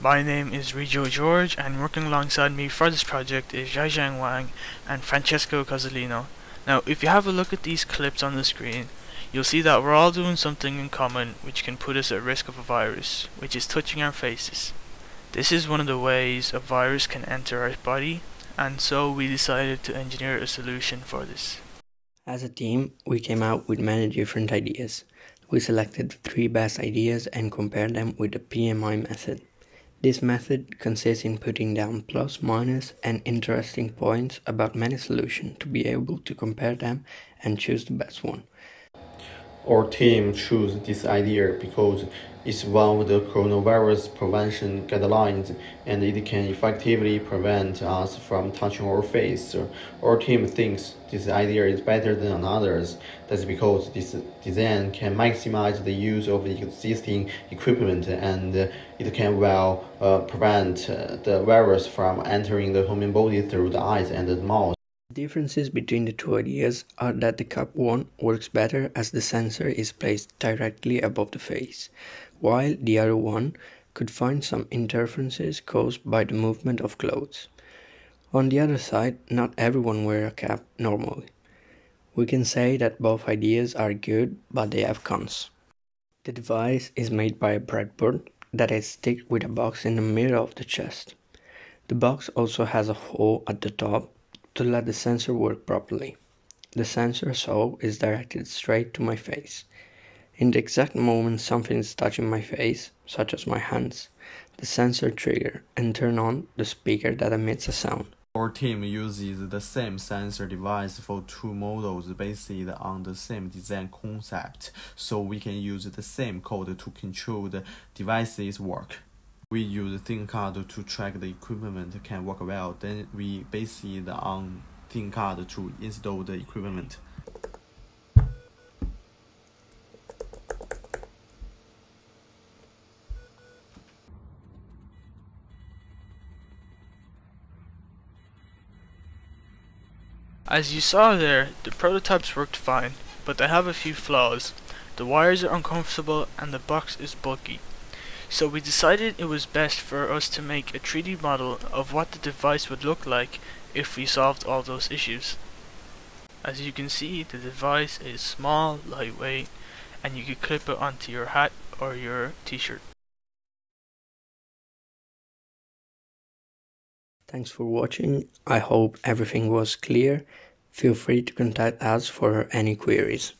My name is Rijo George and working alongside me for this project is Jiazheng Wang and Francesco Cozzolino. Now if you have a look at these clips on the screen, you'll see that we're all doing something in common which can put us at risk of a virus, which is touching our faces. This is one of the ways a virus can enter our body and so we decided to engineer a solution for this. As a team, we came out with many different ideas. We selected three best ideas and compared them with the PMI method. This method consists in putting down plus, minus, and interesting points about many solutions to be able to compare them and choose the best one. Our team chose this idea because it's one of the coronavirus prevention guidelines and it can effectively prevent us from touching our face. Our team thinks this idea is better than others. That's because this design can maximize the use of existing equipment and it can well uh, prevent uh, the virus from entering the human body through the eyes and the mouth. The differences between the two ideas are that the cup one works better as the sensor is placed directly above the face, while the other one could find some interferences caused by the movement of clothes. On the other side, not everyone wears a cap normally. We can say that both ideas are good, but they have cons. The device is made by a breadboard that is stick with a box in the middle of the chest. The box also has a hole at the top to let the sensor work properly. The sensor so is directed straight to my face. In the exact moment something is touching my face, such as my hands, the sensor trigger and turn on the speaker that emits a sound. Our team uses the same sensor device for two models based on the same design concept, so we can use the same code to control the device's work. We use Tinkercad to track the equipment can work well, then we base it on Tinkercad to install the equipment. As you saw there, the prototypes worked fine, but they have a few flaws. The wires are uncomfortable and the box is bulky. So we decided it was best for us to make a 3D model of what the device would look like if we solved all those issues. As you can see, the device is small, lightweight, and you could clip it onto your hat or your t-shirt. Thanks for watching. I hope everything was clear. Feel free to contact us for any queries.